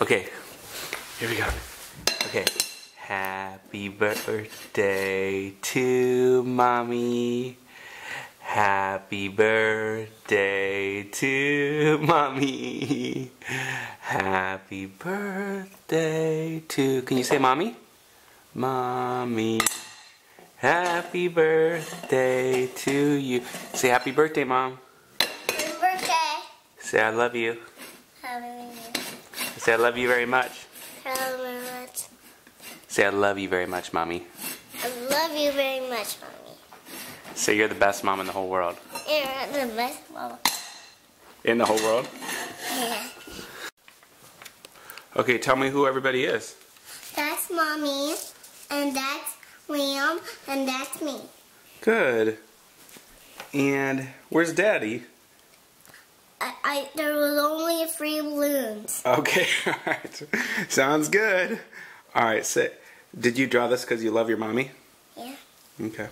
Okay, here we go. Okay. Happy birthday to mommy. Happy birthday to mommy. Happy birthday to. Can you say mommy? Mommy. Happy birthday to you. Say happy birthday, mom. Happy birthday. Say I love you. Happy Say I love you very much. very much. Say I love you very much, mommy. I love you very much, mommy. Say you're the best mom in the whole world. You're the best mom. In the whole world? Yeah. Okay, tell me who everybody is. That's mommy, and that's Liam, and that's me. Good. And where's daddy? I, I there was only three balloons. Okay, alright. Sounds good. Alright, so did you draw this because you love your mommy? Yeah. Okay.